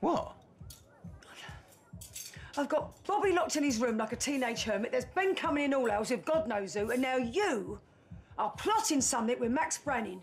What? I've got Bobby locked in his room like a teenage hermit. There's Ben coming in all hours with God knows who, and now you are plotting something with Max Branning.